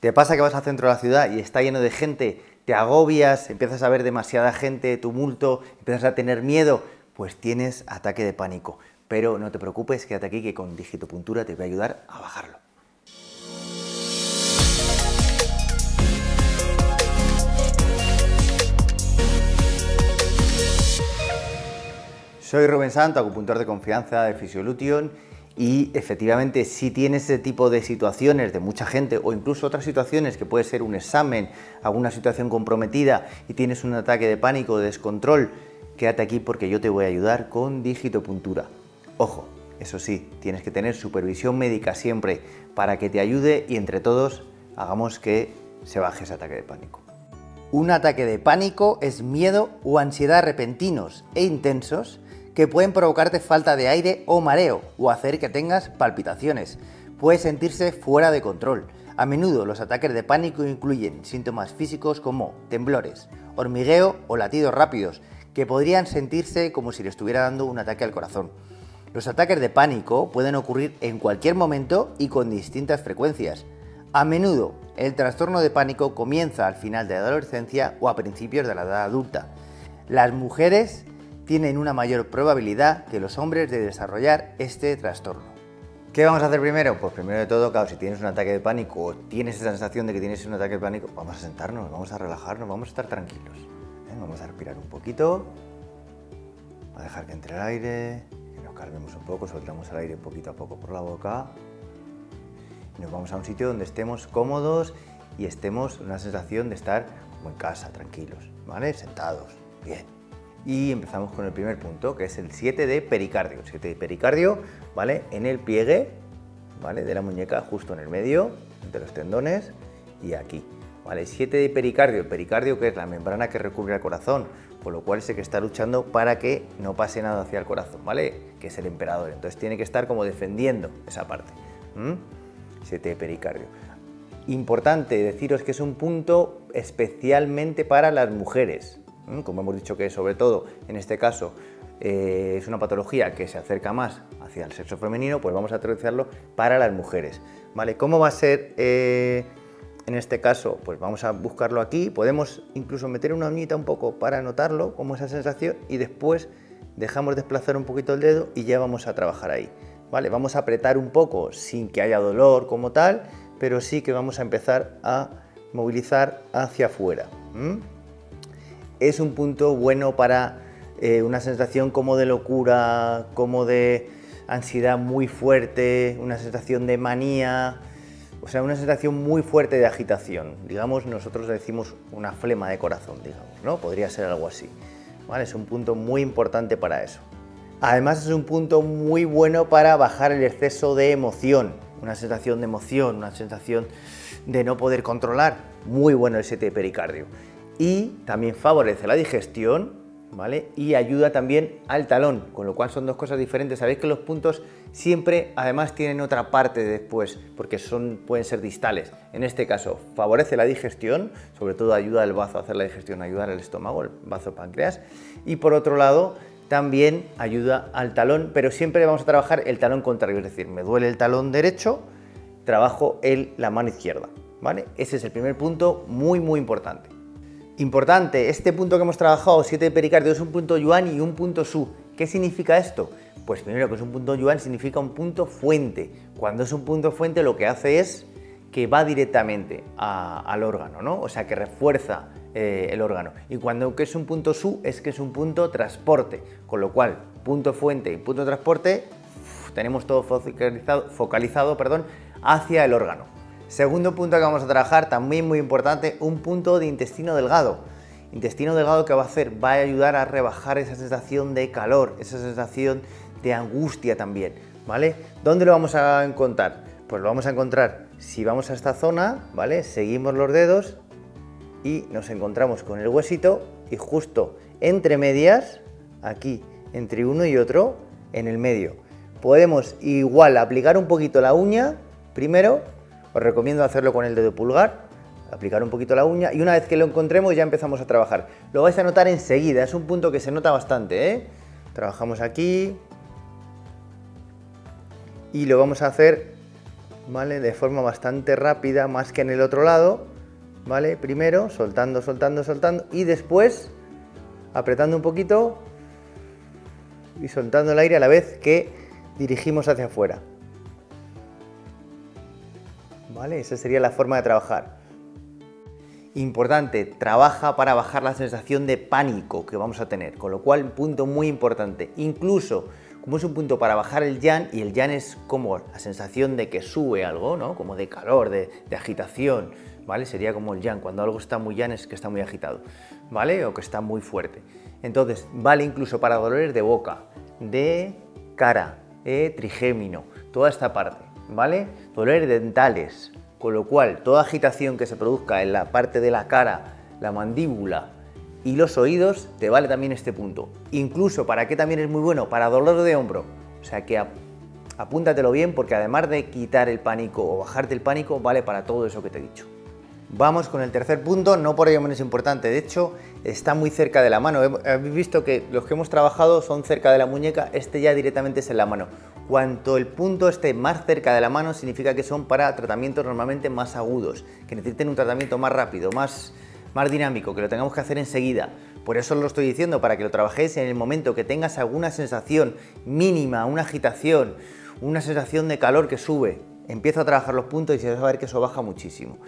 ¿Te pasa que vas al centro de la ciudad y está lleno de gente, te agobias, empiezas a ver demasiada gente, tumulto, empiezas a tener miedo? Pues tienes ataque de pánico. Pero no te preocupes, quédate aquí que con digitopuntura te voy a ayudar a bajarlo. Soy Rubén Santo, acupuntor de confianza de Fisiolution y efectivamente si tienes ese tipo de situaciones de mucha gente o incluso otras situaciones que puede ser un examen, alguna situación comprometida y tienes un ataque de pánico de descontrol, quédate aquí porque yo te voy a ayudar con digitopuntura. Ojo, eso sí, tienes que tener supervisión médica siempre para que te ayude y entre todos hagamos que se baje ese ataque de pánico. Un ataque de pánico es miedo o ansiedad repentinos e intensos que pueden provocarte falta de aire o mareo o hacer que tengas palpitaciones. Puede sentirse fuera de control. A menudo los ataques de pánico incluyen síntomas físicos como temblores, hormigueo o latidos rápidos, que podrían sentirse como si le estuviera dando un ataque al corazón. Los ataques de pánico pueden ocurrir en cualquier momento y con distintas frecuencias. A menudo, el trastorno de pánico comienza al final de la adolescencia o a principios de la edad adulta. Las mujeres tienen una mayor probabilidad que los hombres de desarrollar este trastorno. ¿Qué vamos a hacer primero? Pues primero de todo, claro, si tienes un ataque de pánico o tienes esa sensación de que tienes un ataque de pánico, vamos a sentarnos, vamos a relajarnos, vamos a estar tranquilos. ¿eh? Vamos a respirar un poquito, a dejar que entre el aire, que nos calmemos un poco, soltamos el aire poquito a poco por la boca y nos vamos a un sitio donde estemos cómodos y estemos una sensación de estar como en casa, tranquilos, ¿vale? Sentados, bien y empezamos con el primer punto, que es el 7 de pericardio. 7 de pericardio, ¿vale? En el pliegue, ¿vale? De la muñeca, justo en el medio, entre los tendones y aquí. ¿Vale? 7 de pericardio. El pericardio que es la membrana que recubre al corazón, por lo cual es que está luchando para que no pase nada hacia el corazón, ¿vale? Que es el emperador. Entonces tiene que estar como defendiendo esa parte. 7 de pericardio. Importante deciros que es un punto especialmente para las mujeres, como hemos dicho que sobre todo en este caso eh, es una patología que se acerca más hacia el sexo femenino, pues vamos a aterrizarlo para las mujeres. ¿vale? ¿Cómo va a ser eh, en este caso? Pues vamos a buscarlo aquí, podemos incluso meter una uñita un poco para notarlo, como esa sensación, y después dejamos desplazar un poquito el dedo y ya vamos a trabajar ahí. ¿vale? Vamos a apretar un poco sin que haya dolor como tal, pero sí que vamos a empezar a movilizar hacia afuera es un punto bueno para eh, una sensación como de locura, como de ansiedad muy fuerte, una sensación de manía, o sea, una sensación muy fuerte de agitación. Digamos, nosotros decimos una flema de corazón, digamos, ¿no? Podría ser algo así. ¿Vale? Es un punto muy importante para eso. Además es un punto muy bueno para bajar el exceso de emoción, una sensación de emoción, una sensación de no poder controlar. Muy bueno el ST pericardio y también favorece la digestión, ¿vale? Y ayuda también al talón, con lo cual son dos cosas diferentes. Sabéis que los puntos siempre además tienen otra parte después, porque son, pueden ser distales. En este caso, favorece la digestión, sobre todo ayuda al bazo a hacer la digestión, ayudar al estómago, el bazo páncreas. Y por otro lado, también ayuda al talón, pero siempre vamos a trabajar el talón contrario, es decir, me duele el talón derecho, trabajo el, la mano izquierda, ¿vale? Ese es el primer punto muy, muy importante. Importante, este punto que hemos trabajado, 7 de pericardio, es un punto yuan y un punto su. ¿Qué significa esto? Pues primero que es un punto yuan significa un punto fuente. Cuando es un punto fuente lo que hace es que va directamente al órgano, ¿no? O sea, que refuerza eh, el órgano. Y cuando que es un punto su es que es un punto transporte. Con lo cual, punto fuente y punto transporte, tenemos todo focalizado, focalizado perdón, hacia el órgano. Segundo punto que vamos a trabajar, también muy importante, un punto de intestino delgado. Intestino delgado que va a hacer, va a ayudar a rebajar esa sensación de calor, esa sensación de angustia también, ¿vale? ¿Dónde lo vamos a encontrar? Pues lo vamos a encontrar si vamos a esta zona, ¿vale? Seguimos los dedos y nos encontramos con el huesito y justo entre medias, aquí, entre uno y otro, en el medio. Podemos igual aplicar un poquito la uña primero os recomiendo hacerlo con el dedo pulgar, aplicar un poquito la uña y una vez que lo encontremos ya empezamos a trabajar. Lo vais a notar enseguida, es un punto que se nota bastante. ¿eh? Trabajamos aquí y lo vamos a hacer ¿vale? De forma bastante rápida, más que en el otro lado, ¿vale? Primero, soltando, soltando, soltando, y después, apretando un poquito y soltando el aire a la vez que dirigimos hacia afuera. ¿Vale? Esa sería la forma de trabajar. Importante, trabaja para bajar la sensación de pánico que vamos a tener, con lo cual, punto muy importante. Incluso, como es un punto para bajar el yan, y el yan es como la sensación de que sube algo, ¿no? Como de calor, de, agitación, ¿vale? Sería como el yan, cuando algo está muy yan es que está muy agitado, ¿vale? O que está muy fuerte. Entonces, vale incluso para dolores de boca, de cara, de trigémino, toda esta parte, ¿vale? Dolores dentales, con lo cual, toda agitación que se produzca en la parte de la cara, la mandíbula y los oídos, te vale también este punto. Incluso, ¿para qué también es muy bueno? Para dolor de hombro. O sea que apúntatelo bien porque además de quitar el pánico o bajarte el pánico, vale para todo eso que te he dicho. Vamos con el tercer punto, no por ello menos importante, de hecho está muy cerca de la mano. Habéis visto que los que hemos trabajado son cerca de la muñeca, este ya directamente es en la mano. Cuanto el punto esté más cerca de la mano significa que son para tratamientos normalmente más agudos, que necesiten un tratamiento más rápido, más, más dinámico, que lo tengamos que hacer enseguida. Por eso lo estoy diciendo, para que lo trabajéis en el momento que tengas alguna sensación mínima, una agitación, una sensación de calor que sube, empieza a trabajar los puntos y se va a ver que eso baja muchísimo.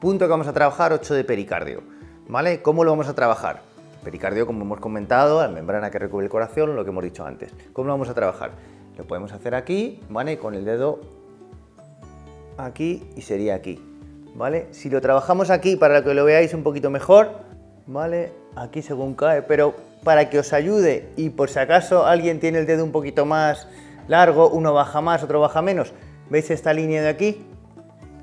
Punto que vamos a trabajar, 8 de pericardio. ¿Vale? ¿Cómo lo vamos a trabajar? Pericardio, como hemos comentado, la membrana que recubre el corazón, lo que hemos dicho antes. ¿Cómo lo vamos a trabajar? Lo podemos hacer aquí, ¿vale? Con el dedo aquí y sería aquí, ¿vale? Si lo trabajamos aquí para que lo veáis un poquito mejor, ¿vale? Aquí según cae, pero para que os ayude y por si acaso alguien tiene el dedo un poquito más largo, uno baja más, otro baja menos, ¿veis esta línea de aquí?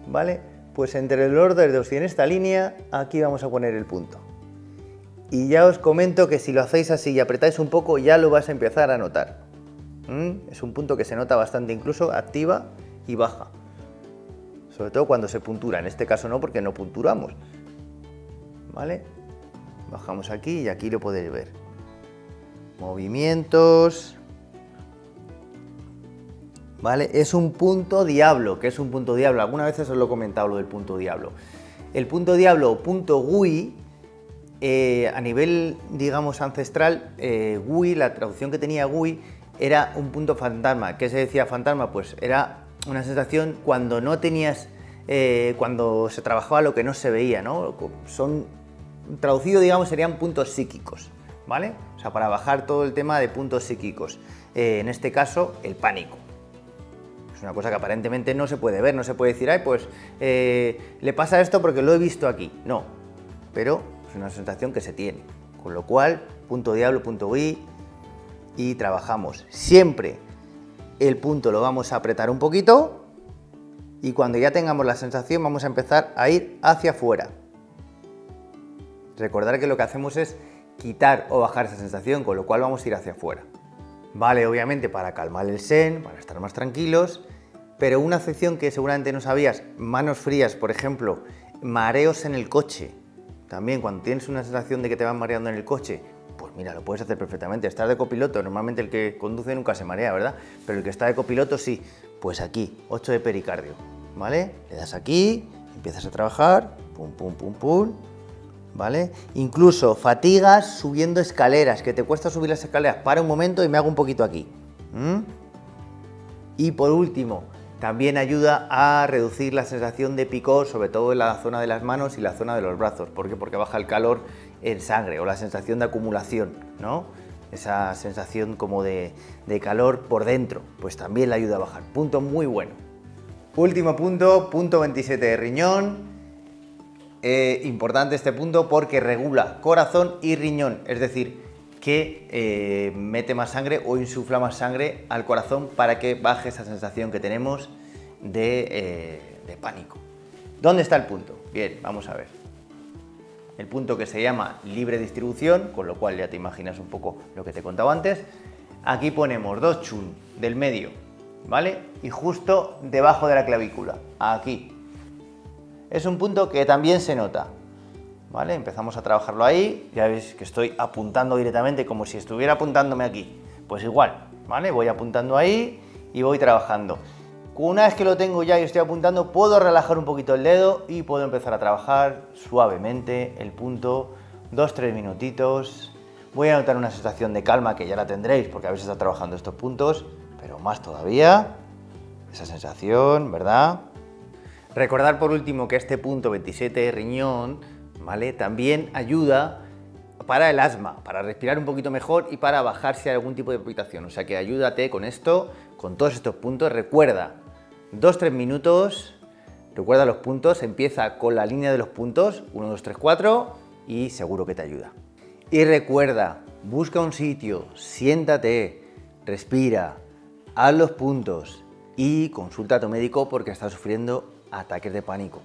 ¿Vale? Pues entre el order 2 y en esta línea, aquí vamos a poner el punto. Y ya os comento que si lo hacéis así y apretáis un poco, ya lo vas a empezar a notar. ¿Mm? Es un punto que se nota bastante, incluso activa y baja. Sobre todo cuando se puntura, en este caso no porque no punturamos. ¿Vale? Bajamos aquí y aquí lo podéis ver. Movimientos, ¿vale? Es un punto diablo. ¿Qué es un punto diablo? Algunas veces os lo he comentado lo del punto diablo. El punto diablo punto GUI, eh, a nivel, digamos, ancestral, eh, GUI, la traducción que tenía GUI, era un punto fantasma. ¿Qué se decía fantasma? Pues era una sensación cuando no tenías, eh, cuando se trabajaba lo que no se veía, ¿no? Son, traducido, digamos, serían puntos psíquicos, ¿vale? O sea, para bajar todo el tema de puntos psíquicos. en este caso, el pánico. Es una cosa que aparentemente no se puede ver, no se puede decir, ay, pues eh, le pasa esto porque lo he visto aquí. No, pero es una sensación que se tiene. Con lo cual, punto diablo, punto i y trabajamos. Siempre el punto lo vamos a apretar un poquito y cuando ya tengamos la sensación vamos a empezar a ir hacia afuera. Recordar que lo que hacemos es quitar o bajar esa sensación, con lo cual vamos a ir hacia afuera. Vale, obviamente para calmar el sen, para estar más tranquilos, pero una afección que seguramente no sabías, manos frías, por ejemplo, mareos en el coche, también cuando tienes una sensación de que te van mareando en el coche, pues mira, lo puedes hacer perfectamente. Estás de copiloto, normalmente el que conduce nunca se marea, ¿verdad? Pero el que está de copiloto sí. Pues aquí, 8 de pericardio, ¿vale? Le das aquí, empiezas a trabajar, pum, pum, pum, pum, ¿vale? Incluso fatigas subiendo escaleras, que te cuesta subir las escaleras, para un momento y me hago un poquito aquí. Y por último, también ayuda a reducir la sensación de picor, sobre todo en la zona de las manos y la zona de los brazos. ¿Por qué? Porque baja el calor en sangre o la sensación de acumulación, ¿no? Esa sensación como de, calor por dentro, pues también le ayuda a bajar. Punto muy bueno. Último punto, punto 27 de riñón, eh, importante este punto porque regula corazón y riñón, es decir, que eh, mete más sangre o insufla más sangre al corazón para que baje esa sensación que tenemos de, eh, de pánico. ¿Dónde está el punto? Bien, vamos a ver. El punto que se llama libre distribución, con lo cual ya te imaginas un poco lo que te contaba antes. Aquí ponemos dos chun del medio, ¿vale? Y justo debajo de la clavícula, aquí, es un punto que también se nota. ¿Vale? Empezamos a trabajarlo ahí, ya veis que estoy apuntando directamente como si estuviera apuntándome aquí. Pues igual, ¿vale? Voy apuntando ahí y voy trabajando. Una vez que lo tengo ya y estoy apuntando, puedo relajar un poquito el dedo y puedo empezar a trabajar suavemente el punto, dos, tres minutitos. Voy a notar una sensación de calma que ya la tendréis porque a veces está trabajando estos puntos, pero más todavía, esa sensación, ¿verdad? Recordar por último que este punto 27 riñón, ¿vale? También ayuda para el asma, para respirar un poquito mejor y para bajarse algún tipo de palpitación. O sea que ayúdate con esto, con todos estos puntos. Recuerda, 2-3 minutos, recuerda los puntos, empieza con la línea de los puntos, 1, 2, 3, 4 y seguro que te ayuda. Y recuerda, busca un sitio, siéntate, respira, haz los puntos y consulta a tu médico porque estás sufriendo ataques de pánico.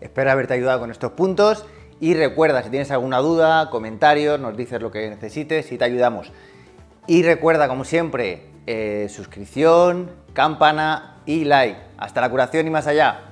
Espero haberte ayudado con estos puntos y recuerda, si tienes alguna duda, comentarios, nos dices lo que necesites y te ayudamos. Y recuerda, como siempre, eh, suscripción, campana y like. Hasta la curación y más allá.